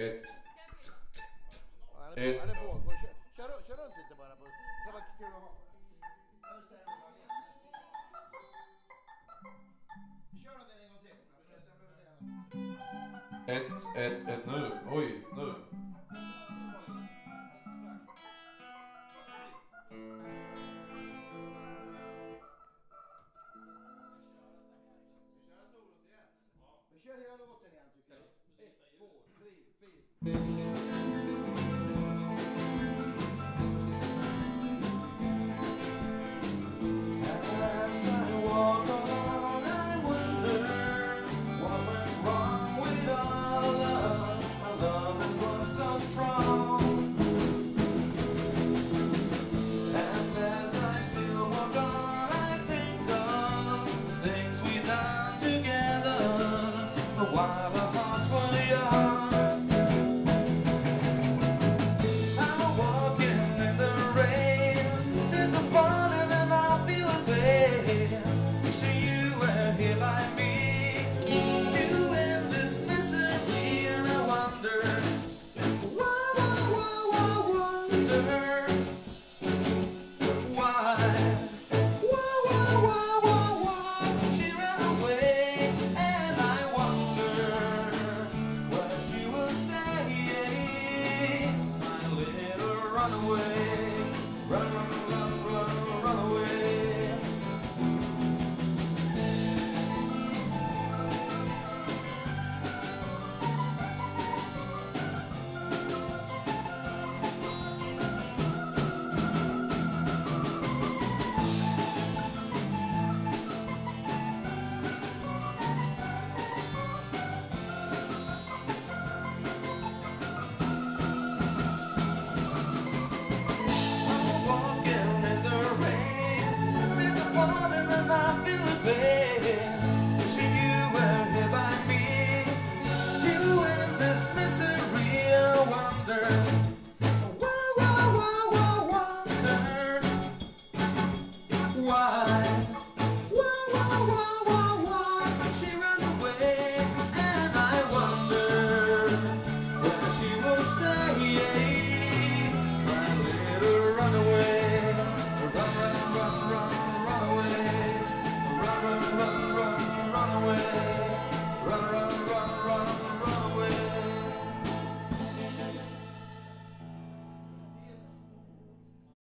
ett, ett. Kör, runt lite bara. På. Det var kul att ha. Ett, ett, ett nu. Oj, nu. Vi kör hela låten igen. and I feel it, babe.